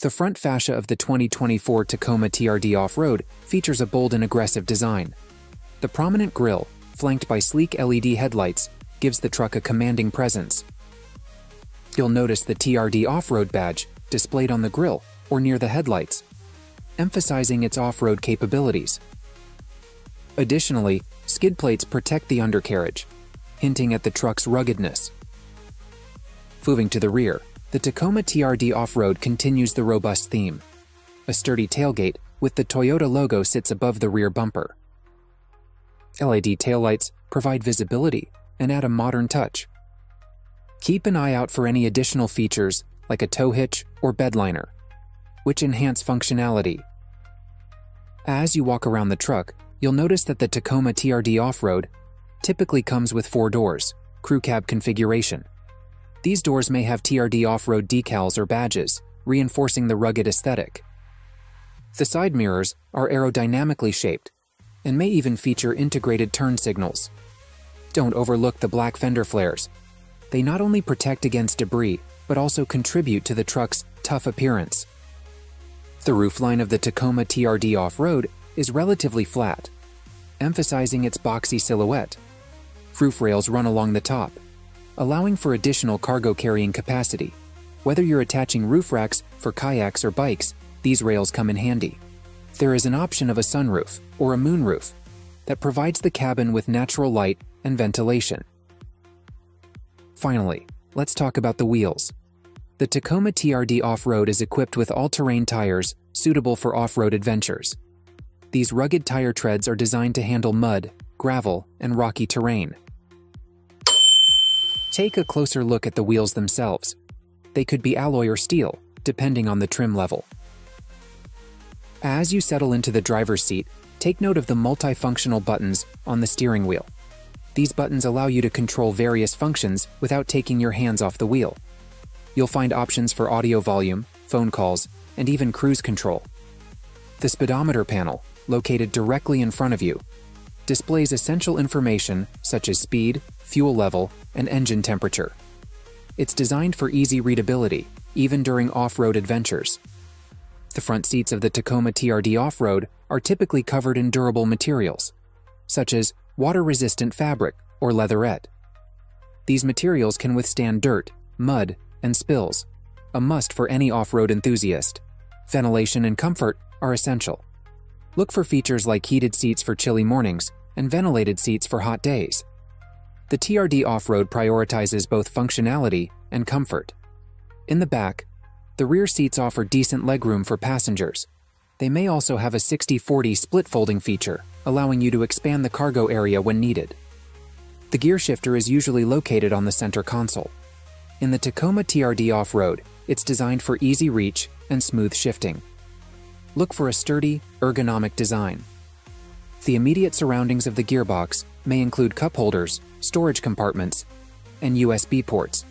The front fascia of the 2024 Tacoma TRD Off-Road features a bold and aggressive design. The prominent grille, flanked by sleek LED headlights, gives the truck a commanding presence. You'll notice the TRD Off-Road badge displayed on the grille or near the headlights, emphasizing its off-road capabilities. Additionally, skid plates protect the undercarriage, hinting at the truck's ruggedness. Moving to the rear, the Tacoma TRD Off-Road continues the robust theme. A sturdy tailgate with the Toyota logo sits above the rear bumper. LED taillights provide visibility and add a modern touch. Keep an eye out for any additional features like a tow hitch or bed liner, which enhance functionality. As you walk around the truck, you'll notice that the Tacoma TRD Off-Road typically comes with four doors, crew cab configuration. These doors may have TRD off-road decals or badges, reinforcing the rugged aesthetic. The side mirrors are aerodynamically shaped and may even feature integrated turn signals. Don't overlook the black fender flares. They not only protect against debris, but also contribute to the truck's tough appearance. The roofline of the Tacoma TRD Off-Road is relatively flat, emphasizing its boxy silhouette. Roof rails run along the top, allowing for additional cargo carrying capacity. Whether you're attaching roof racks for kayaks or bikes, these rails come in handy. There is an option of a sunroof or a moonroof that provides the cabin with natural light and ventilation. Finally, let's talk about the wheels. The Tacoma TRD Off-Road is equipped with all-terrain tires suitable for off-road adventures. These rugged tire treads are designed to handle mud, gravel, and rocky terrain. Take a closer look at the wheels themselves. They could be alloy or steel, depending on the trim level. As you settle into the driver's seat, take note of the multifunctional buttons on the steering wheel. These buttons allow you to control various functions without taking your hands off the wheel. You'll find options for audio volume, phone calls, and even cruise control. The speedometer panel, located directly in front of you, displays essential information such as speed, fuel level, and engine temperature. It's designed for easy readability, even during off-road adventures. The front seats of the Tacoma TRD Off-Road are typically covered in durable materials, such as water-resistant fabric or leatherette. These materials can withstand dirt, mud, and spills, a must for any off-road enthusiast. Ventilation and comfort are essential. Look for features like heated seats for chilly mornings and ventilated seats for hot days. The TRD Off-Road prioritizes both functionality and comfort. In the back, the rear seats offer decent legroom for passengers. They may also have a 60-40 split folding feature, allowing you to expand the cargo area when needed. The gear shifter is usually located on the center console. In the Tacoma TRD Off-Road, it's designed for easy reach and smooth shifting. Look for a sturdy, ergonomic design. The immediate surroundings of the gearbox may include cup holders, storage compartments, and USB ports.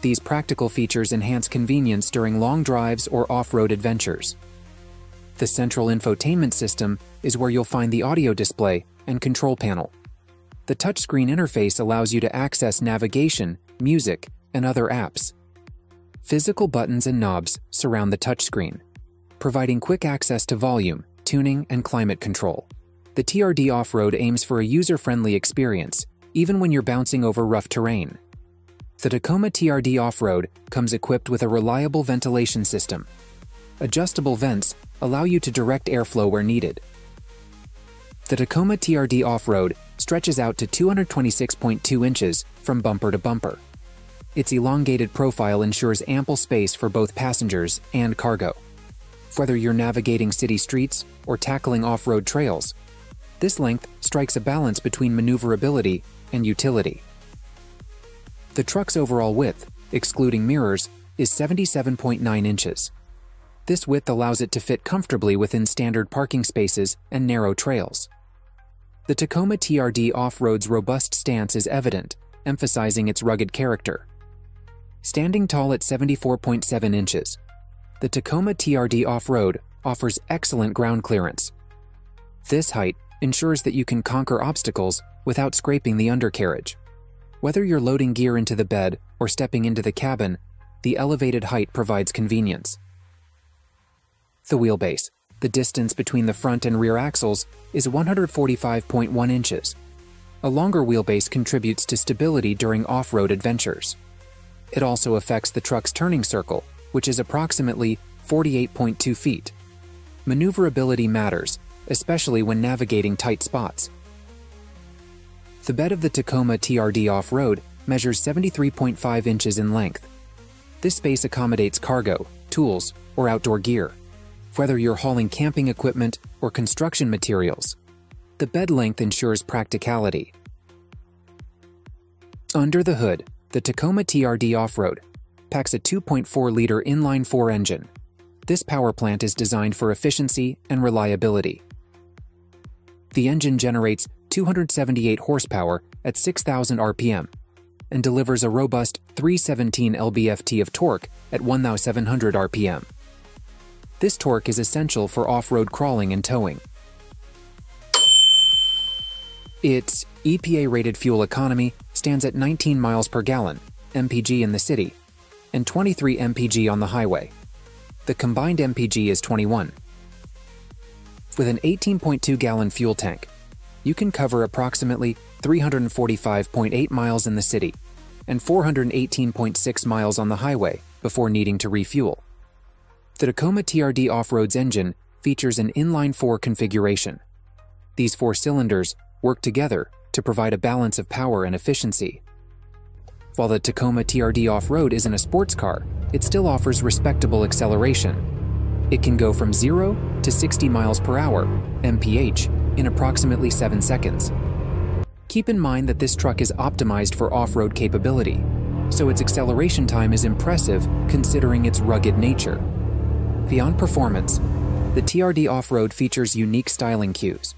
These practical features enhance convenience during long drives or off-road adventures. The central infotainment system is where you'll find the audio display and control panel. The touchscreen interface allows you to access navigation, music, and other apps. Physical buttons and knobs surround the touchscreen, providing quick access to volume, tuning, and climate control. The TRD Off-Road aims for a user-friendly experience, even when you're bouncing over rough terrain. The Tacoma TRD Off-Road comes equipped with a reliable ventilation system. Adjustable vents allow you to direct airflow where needed. The Tacoma TRD Off-Road stretches out to 226.2 inches from bumper to bumper. Its elongated profile ensures ample space for both passengers and cargo. Whether you're navigating city streets or tackling off-road trails, this length strikes a balance between maneuverability and utility. The truck's overall width, excluding mirrors, is 77.9 inches. This width allows it to fit comfortably within standard parking spaces and narrow trails. The Tacoma TRD Off-Road's robust stance is evident, emphasizing its rugged character. Standing tall at 74.7 inches, the Tacoma TRD Off-Road offers excellent ground clearance. This height ensures that you can conquer obstacles without scraping the undercarriage. Whether you're loading gear into the bed or stepping into the cabin, the elevated height provides convenience. the wheelbase, the distance between the front and rear axles is 145.1 inches. A longer wheelbase contributes to stability during off-road adventures. It also affects the truck's turning circle, which is approximately 48.2 feet. Maneuverability matters, especially when navigating tight spots. The bed of the Tacoma TRD off-road measures 73.5 inches in length. This space accommodates cargo, tools, or outdoor gear, whether you're hauling camping equipment or construction materials. The bed length ensures practicality. Under the hood, the Tacoma TRD Off-Road packs a 2.4-liter inline-four engine. This power plant is designed for efficiency and reliability. The engine generates 278 horsepower at 6,000 RPM and delivers a robust 317 lb-ft of torque at 1,700 RPM. This torque is essential for off-road crawling and towing. Its EPA-rated fuel economy stands at 19 miles per gallon, MPG in the city, and 23 MPG on the highway. The combined MPG is 21. With an 18.2 gallon fuel tank, you can cover approximately 345.8 miles in the city and 418.6 miles on the highway before needing to refuel. The Tacoma TRD Off-Road's engine features an inline-four configuration. These four cylinders work together to provide a balance of power and efficiency. While the Tacoma TRD Off-Road isn't a sports car, it still offers respectable acceleration. It can go from 0 to 60 miles per hour, mph, in approximately 7 seconds. Keep in mind that this truck is optimized for off-road capability, so its acceleration time is impressive considering its rugged nature. Beyond performance, the TRD Off-Road features unique styling cues.